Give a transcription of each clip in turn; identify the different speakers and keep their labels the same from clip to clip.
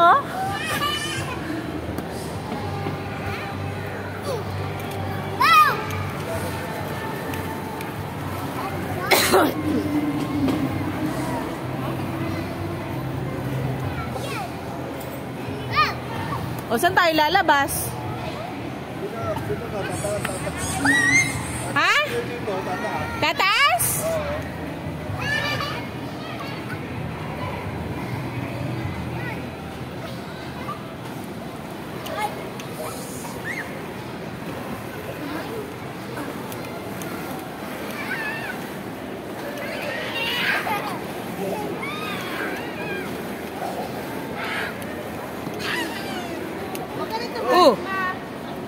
Speaker 1: ako? O, saan tayo lalabas? Ha? Tataas? Oh.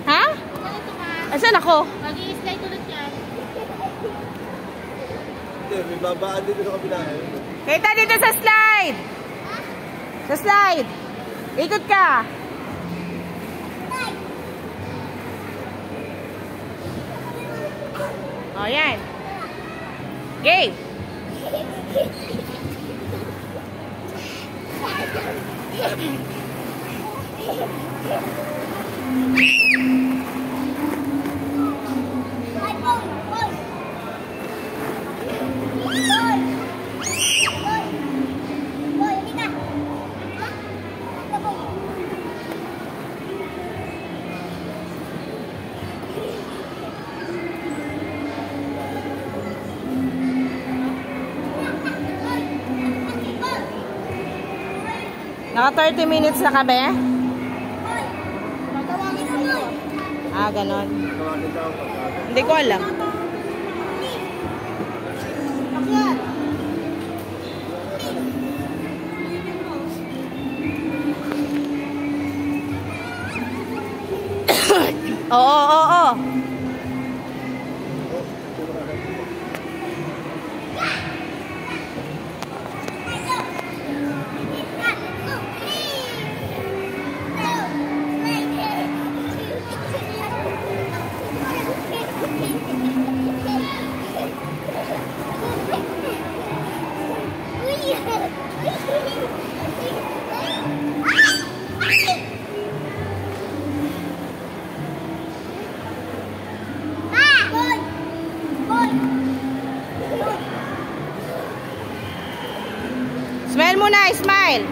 Speaker 1: Ha? Asan ako?
Speaker 2: Mag-i-slide ulit yan.
Speaker 3: Hindi, may babaan dito sa kabila.
Speaker 1: Kita dito sa slide. Sa slide. Ikot ka. O, yan. Game. Naka 30 minutes na kami? Ah, ganon. Hindi ko alam. Oo, oo, oo. Smile muna, smile.